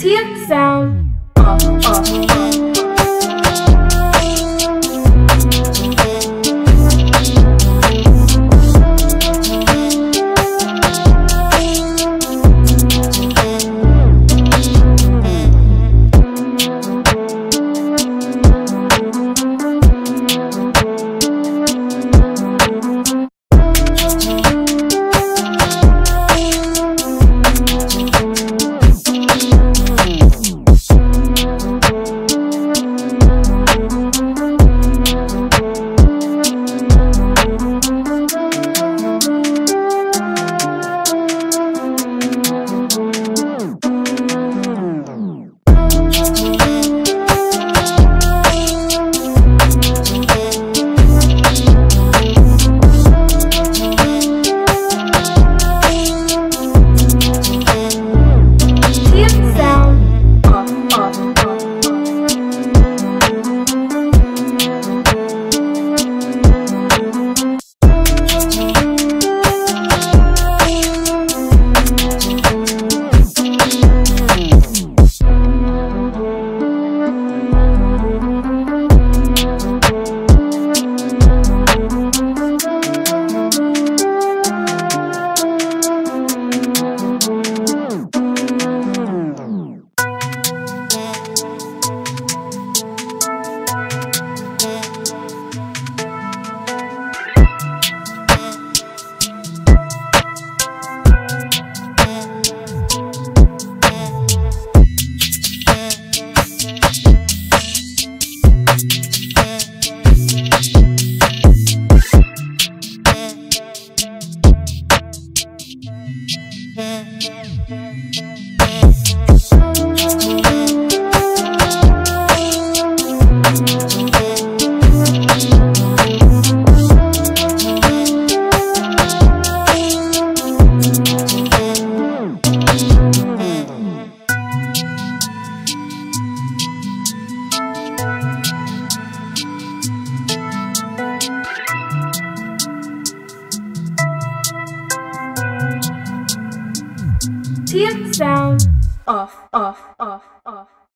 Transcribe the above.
Teeth sound Tear sound off, off, off, off.